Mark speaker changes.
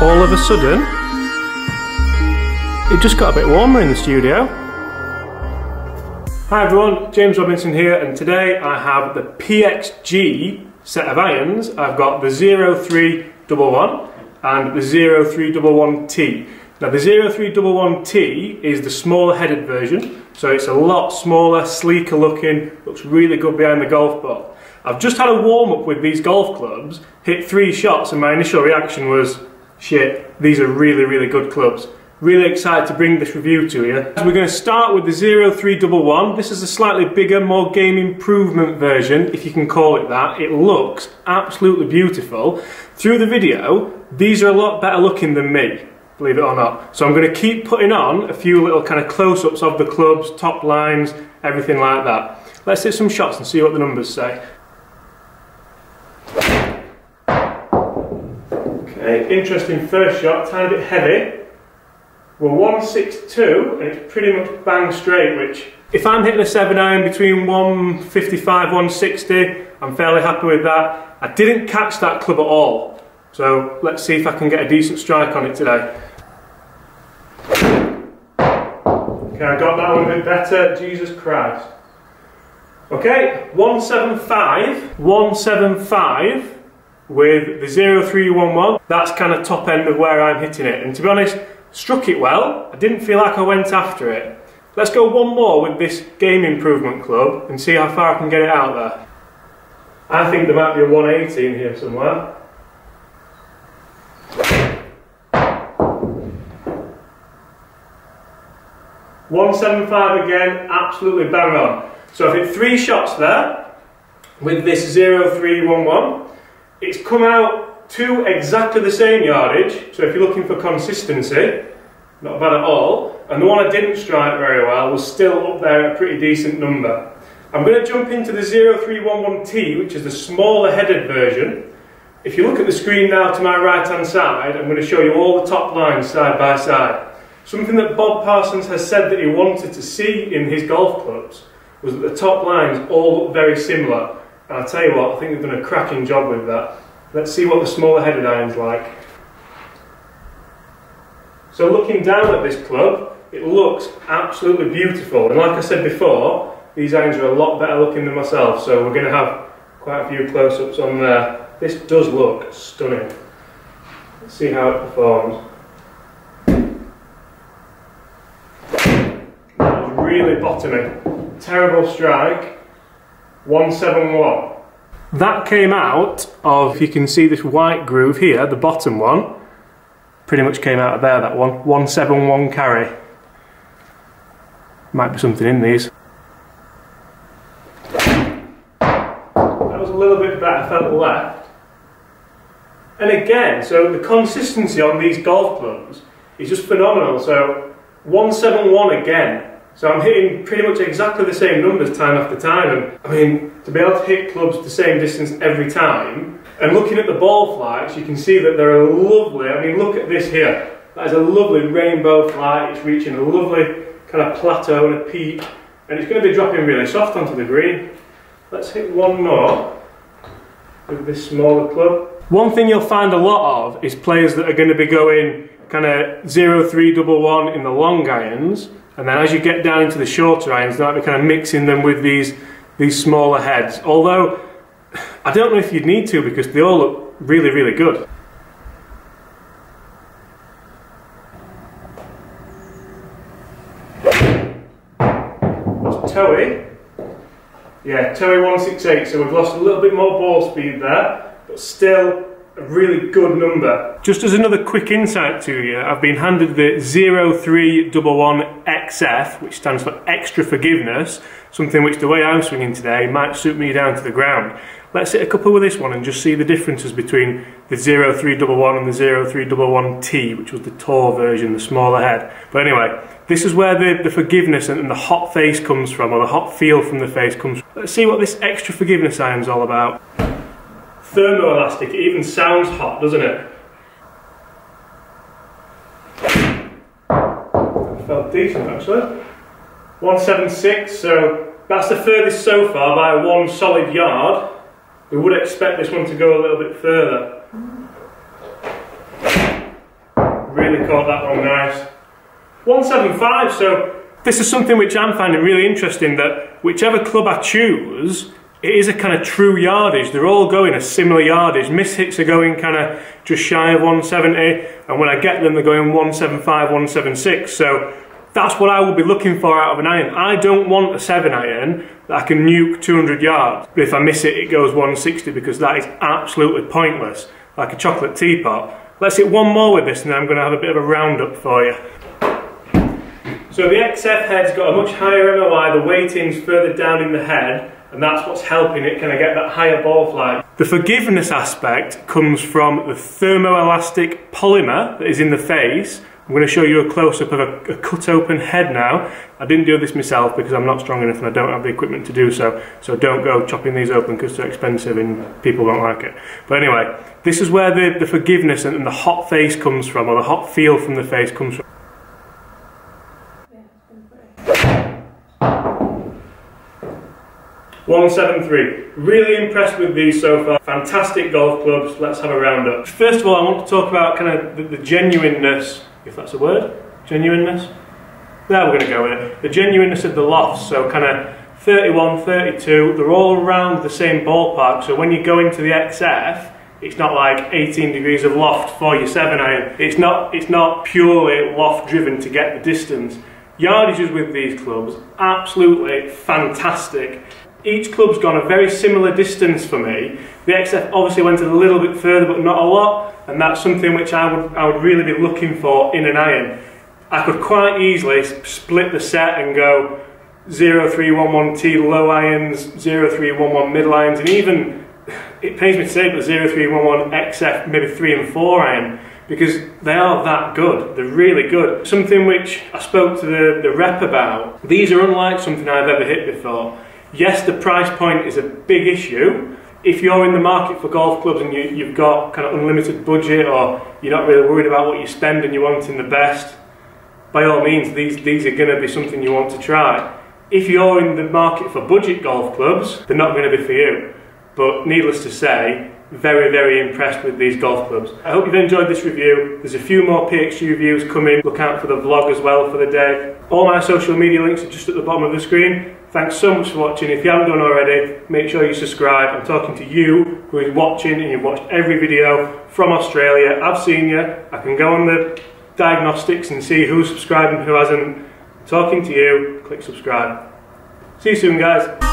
Speaker 1: all of a sudden, it just got a bit warmer in the studio. Hi everyone, James Robinson here, and today I have the PXG set of irons. I've got the 0311 and the 0311T. Now the 0311T is the smaller headed version, so it's a lot smaller, sleeker looking, looks really good behind the golf ball. I've just had a warm up with these golf clubs, hit three shots and my initial reaction was, shit, these are really, really good clubs. Really excited to bring this review to you. We're going to start with the 0311. This is a slightly bigger, more game improvement version, if you can call it that. It looks absolutely beautiful. Through the video, these are a lot better looking than me, believe it or not. So I'm going to keep putting on a few little kind of close-ups of the clubs, top lines, everything like that. Let's hit some shots and see what the numbers say. Okay, interesting first shot, tiny bit heavy. We're 162 and it's pretty much bang straight, which if I'm hitting a 7 iron between 155, 160, I'm fairly happy with that. I didn't catch that club at all, so let's see if I can get a decent strike on it today. Okay, I got that one a bit better, Jesus Christ. Okay, 175, 175 with the 0311. That's kind of top end of where I'm hitting it. And to be honest, struck it well. I didn't feel like I went after it. Let's go one more with this game improvement club and see how far I can get it out there. I think there might be a 180 in here somewhere. One seven five again, absolutely bang on. So I've hit three shots there with this 0311. It's come out to exactly the same yardage, so if you're looking for consistency, not bad at all. And the one I didn't strike very well was still up there at a pretty decent number. I'm going to jump into the 0311T, which is the smaller headed version. If you look at the screen now to my right hand side, I'm going to show you all the top lines side by side. Something that Bob Parsons has said that he wanted to see in his golf clubs was that the top lines all look very similar. And I'll tell you what, I think they've done a cracking job with that. Let's see what the smaller headed iron's like. So looking down at this club, it looks absolutely beautiful. And like I said before, these irons are a lot better looking than myself, so we're going to have quite a few close-ups on there. This does look stunning. Let's see how it performs. That was really bottoming. Terrible strike. 171. That came out of, you can see this white groove here, the bottom one, pretty much came out of there, that one. 171 carry. Might be something in these. That was a little bit better felt left. And again, so the consistency on these golf clubs is just phenomenal. So 171 again, so I'm hitting pretty much exactly the same numbers time after time. And I mean, to be able to hit clubs the same distance every time, and looking at the ball flights, you can see that they're a lovely, I mean, look at this here. That is a lovely rainbow flight. It's reaching a lovely kind of plateau and a peak. And it's going to be dropping really soft onto the green. Let's hit one more with this smaller club. One thing you'll find a lot of is players that are going to be going kind of 0-3-1-1 in the long irons and then as you get down into the shorter irons, they might be kind of mixing them with these, these smaller heads. Although, I don't know if you'd need to because they all look really, really good. Toei. Yeah, Toei 168, so we've lost a little bit more ball speed there, but still a really good number. Just as another quick insight to you, I've been handed the 0311XF, which stands for Extra Forgiveness, something which the way I'm swinging today might suit me down to the ground. Let's hit a couple with this one and just see the differences between the 0311 and the 0311T, which was the tour version, the smaller head. But anyway, this is where the, the forgiveness and the hot face comes from, or the hot feel from the face comes from. Let's see what this extra forgiveness iron's all about thermoelastic, it even sounds hot, doesn't it? felt decent actually. 176, so that's the furthest so far by one solid yard. We would expect this one to go a little bit further. Really caught that one nice. 175, so this is something which I'm finding really interesting that whichever club I choose, it is a kind of true yardage. They're all going a similar yardage. Miss hits are going kind of just shy of 170, and when I get them, they're going 175, 176. So that's what I will be looking for out of an iron. I don't want a 7 iron that I can nuke 200 yards, but if I miss it, it goes 160 because that is absolutely pointless, like a chocolate teapot. Let's hit one more with this and then I'm going to have a bit of a roundup for you. So the XF head's got a much higher MOI, the weighting's further down in the head, and that's what's helping it kind of get that higher ball flight. The forgiveness aspect comes from the thermoelastic polymer that is in the face. I'm going to show you a close-up of a, a, cut open head now. I didn't do this myself because I'm not strong enough and I don't have the equipment to do so. So don't go chopping these open because they're expensive and people don't like it. But anyway, this is where the, the forgiveness and the hot face comes from, or the hot feel from the face comes from. 173. Really impressed with these so far. Fantastic golf clubs. Let's have a roundup. First of all, I want to talk about kind of the, the genuineness, if that's a word, genuineness. There we're going to go with it. The genuineness of the lofts. So kind of 31, 32. They're all around the same ballpark. So when you go into the XF, it's not like 18 degrees of loft for your 7 iron. It's not, it's not purely loft driven to get the distance. Yardages with these clubs, absolutely fantastic each club's gone a very similar distance for me. The XF obviously went a little bit further, but not a lot, and that's something which I would, I would really be looking for in an iron. I could quite easily split the set and go 0311T low irons, 0311 middle irons, and even, it pains me to say, but 0311 XF, maybe 3 and 4 iron, because they are that good. They're really good. Something which I spoke to the, the rep about, these are unlike something I've ever hit before. Yes, the price point is a big issue. If you're in the market for golf clubs and you, have got kind of unlimited budget or you're not really worried about what you spend and you're wanting the best, by all means, these, these are going to be something you want to try. If you're in the market for budget golf clubs, they're not going to be for you. But needless to say, very, very impressed with these golf clubs. I hope you've enjoyed this review. There's a few more PXG reviews coming. Look out for the vlog as well for the day. All my social media links are just at the bottom of the screen. Thanks so much for watching. If you haven't done already, make sure you subscribe. I'm talking to you who is watching and you've watched every video from Australia. I've seen you. I can go on the diagnostics and see who's subscribed and who hasn't. I'm talking to you. Click subscribe. See you soon, guys.